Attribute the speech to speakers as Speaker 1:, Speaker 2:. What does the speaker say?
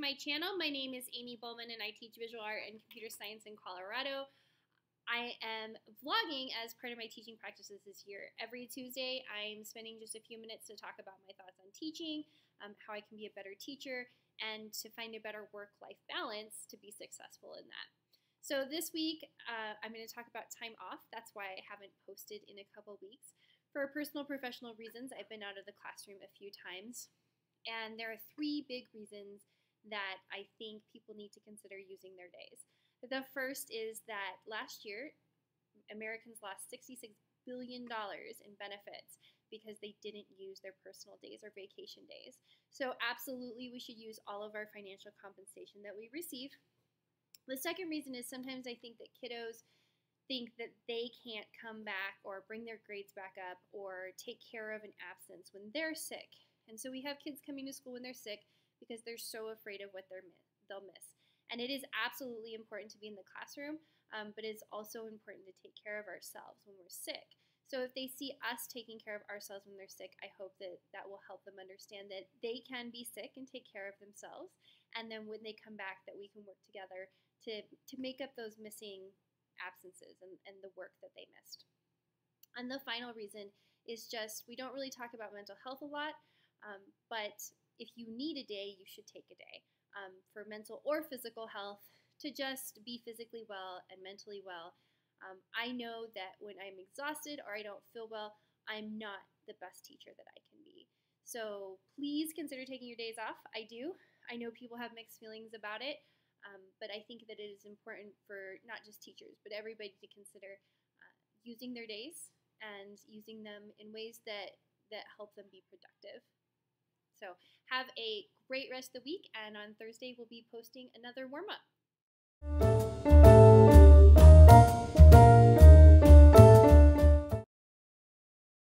Speaker 1: my channel. My name is Amie Bulman and I teach visual art and computer science in Colorado. I am vlogging as part of my teaching practices this year. Every Tuesday, I'm spending just a few minutes to talk about my thoughts on teaching, um, how I can be a better teacher, and to find a better work life balance to be successful in that. So, this week, uh, I'm going to talk about time off. That's why I haven't posted in a couple weeks. For personal professional reasons, I've been out of the classroom a few times. And there are three big reasons that I think people need to consider using their days. The first is that last year, Americans lost $66 billion in benefits because they didn't use their personal days or vacation days. So, absolutely, we should use all of our financial compensation that we receive. The second reason is sometimes I think that kiddos think that they can't come back or bring their grades back up or take care of an absence when they're sick. And so we have kids coming to school when they're sick because they're so afraid of what they're they'll miss. And it is absolutely important to be in the classroom, um, but it's also important to take care of ourselves when we're sick. So if they see us taking care of ourselves when they're sick, I hope that that will help them understand that they can be sick and take care of themselves. And then when they come back, that we can work together to, to make up those missing absences and, and the work that they missed. And the final reason is just we don't really talk about mental health a lot, um, but if you need a day, you should take a day um, for mental or physical health to just be physically well and mentally well. Um, I know that when I'm exhausted or I don't feel well, I'm not the best teacher that I can be. So please consider taking your days off. I do. I know people have mixed feelings about it, um, but I think that it is important for not just teachers, but everybody to consider uh, using their days and using them in ways that, that help them be productive. So have a great rest of the week, and on Thursday we'll be posting another warm up.